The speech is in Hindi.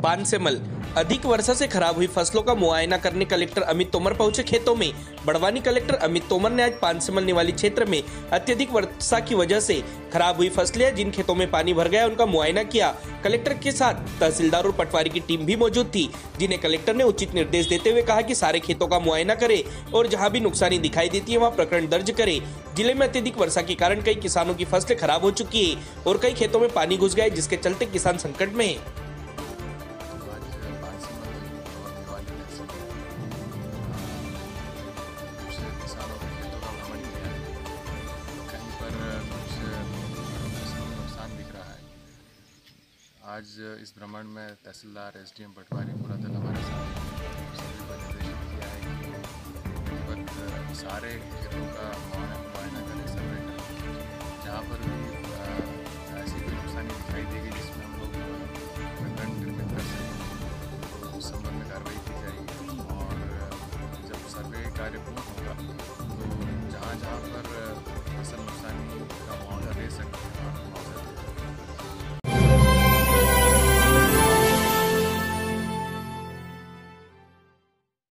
पानसेमल अधिक वर्षा से खराब हुई फ़सलों का मुआयना करने कलेक्टर अमित तोमर पहुँचे खेतों में। बड़वानी कलेक्टर अमित तोमर ने आज पानसेमल निवाली क्षेत्र में अत्यधिक वर्षा की वजह से खराब हुई फ़सलें जिन खेतों में पानी भर गया उनका मुआयना किया। कलेक्टर के साथ तहसीलदार और पटवारी की टीम भी मौजूद थी जिन्हें कलेक्टर ने उचित निर्देश देते हुए कहा की सारे खेतों का मुआयना करे और जहाँ भी नुकसानी दिखाई देती है वहाँ प्रकरण दर्ज करे। ज़िले में अत्यधिक वर्षा के कारण कई किसानों की फ़सलें खराब हो चुकी है और कई खेतों में पानी घुस है, जिसके चलते किसान संकट में है। आज इस भ्रमण में tehsildar S D M patwari पुरातल हमारे साथ किया है कि सारे खेतों का मुआयना मुआयना करें सर्वे जहाँ पर भी ऐसी कोई नुकसानी दिखाई देगी जिसमें हम लोग प्रकरण निर्मित कर सकें उस संबंध में कार्रवाई की जाएगी। और जब सर्वे कार्य पूर्ण होगा तो जहाँ जहाँ पर